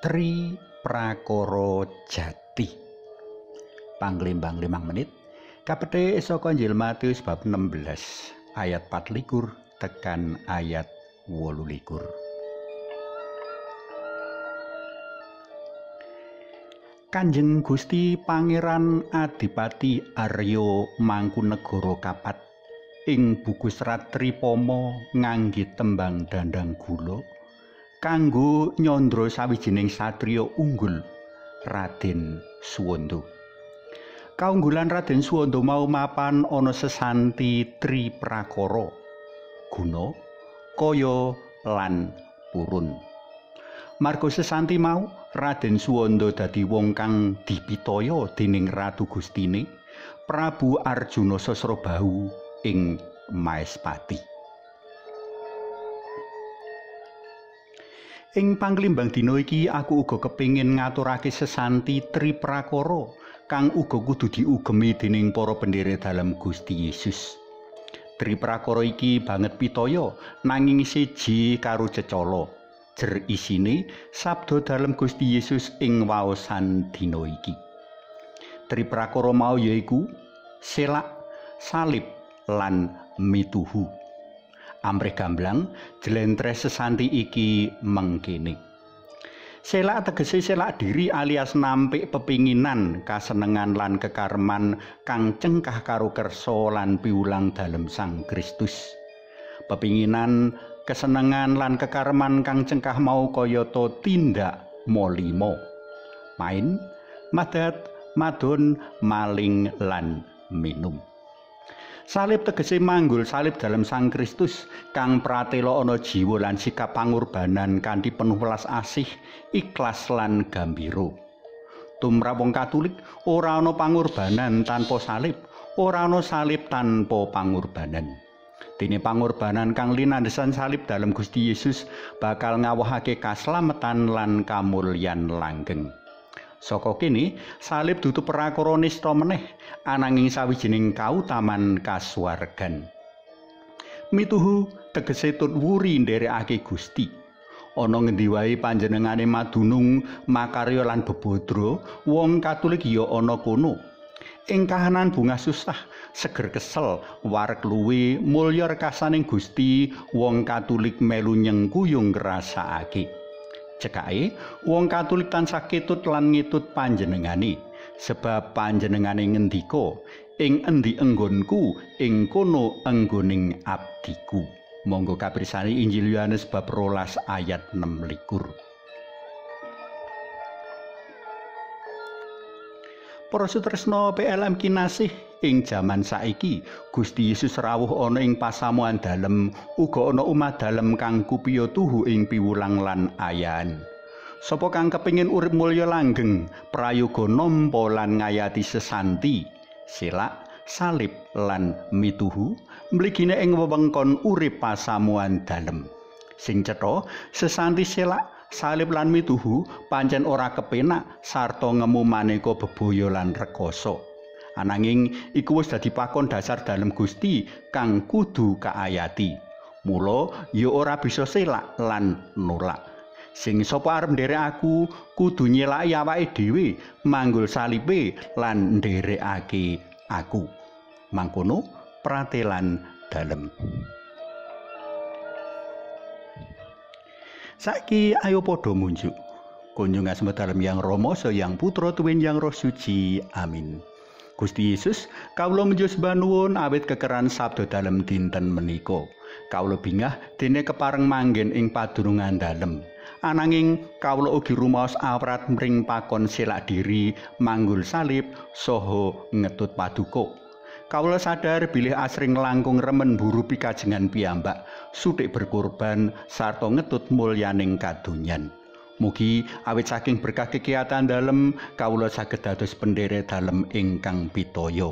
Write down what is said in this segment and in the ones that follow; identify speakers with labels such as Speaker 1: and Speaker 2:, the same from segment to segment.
Speaker 1: Tri Prakara Jati. Panglimbang 5 menit. Kapethe saka Injil Matius bab 16 ayat 24 tekan ayat 28. Kanjeng Gusti Pangeran Adipati Arya Mangkunegara Kapat ing buku serat Tripama ngangge tembang dandang gula kanggo nyandra sawijining satriya unggul Raden Suwanda. Kaunggulan Raden Suwanda mau mapan ana sesanti Tri Prakara, guna, kaya lan purun. Margo sesanti mau Raden Suwanda dadi wong kang dipitaya dening Ratu Gustine Prabu Arjuna Sasrabahu ing Maespati. Ing panglimbang dina iki aku uga kepingin ngaturake sesanti triprakara kang uga kudu diugemi dening para pendherek dalam Gusti Yesus. Triprakara iki banget pitaya nanging siji karo cecala. Jer isine sabda dalam Gusti Yesus ing waosan dina iki. Triprakara mau yaiku selak, salib lan mituhu. Amrih gamblang jlentreh sesanti iki mengkene selak tegese selak diri alias nampik pepinginan kasenengan lan kekarman kang cengkah karo kersa lan piulang dalem Sang Kristus. Pepinginan kesenengan lan kekarman kang cengkah mau kayata tindak molimo. Main madat madon maling lan minum Salib tegese manggul salib dalam Sang Kristus kang pratela ana jiwa lan sikap pangorbanan kanthi penuh welas asih, ikhlas lan gambira. Tumrap wong Katolik ora ana pangorbanan tanpa salib, ora ana salib tanpa pangorbanan. Dene pangorbanan kang linandesan salib dalam Gusti Yesus bakal ngawahake kaslametan lan kamulyan langgeng. Saka kene salib dudu prakara nista meneh ananging sawijining kautaman kasuwargan. Mituhu tegese tut wuri nderekake Gusti. Ana ngendi wae panjenengane madunung makarya lan bebodro, wong Katolik ya ana kono. Ing kahanan bunga susah, seger kesel, warek luwe, mulya rekasaning Gusti, wong Katolik melu nyengkuyung ngrasakake. Cekake wong katolik tansah ketut lan ngitut panjenengane sebab panjenengane ngendika ing endi enggonku ing kono enggoning abdiku. Monggo kapirsani Injil Yohanes bab 12 ayat 6 likur Para sutresna PLM kinasih ing jaman saiki Gusti Yesus rawuh ana ing pasamuan dalem uga ana umat dalem kang kupiya tuhu ing piwulang lan ayan. Sopo kang kepingin urip mulya langgeng prayoga nampa lan ngayati sesanti silak salib lan mituhu mligine ing wewengkon urip pasamuan dalem. Sing cetha sesanti silak salib lan mituhu pancen ora kepenak sarta ngemu maneka bebaya lan rekoso ananging iku wis dadi pakon dasar dalem Gusti kang kudu kaayati. Mula ya ora bisa selak lan nolak. Sing sapa arep nderek aku kudu nyelaki awake dhewe manggul salibe lan nderekake aku. Mangkono pratelan dalem. Saiki ayo padha munjuk. Kunjung asma dalem yang Rama yang putra tuwin yang roh suci. Amin. Gusti Yesus, kawula menjosba nuwun awit kekeran sabda dalem dinten menika. Kawula bingah dene kepareng manggen ing padurungan dalem. Ananging kawula ugi rumaos awrat mring pakon selak diri, manggul salib saha ngetut paduka. Kawula sadar bilih asring langkung remen buru pikajengan piyambak, sutik berkorban sarta ngetut mulyaning kadonyan. Mugi awit saking berkah kegiatan dalem kawula saged dados pendherek dalem ingkang pitaya.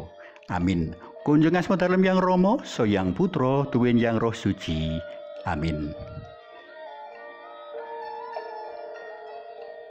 Speaker 1: Amin. Kunjungan dalem yang Romo, so yang putra, duwin yang roh suci. Amin.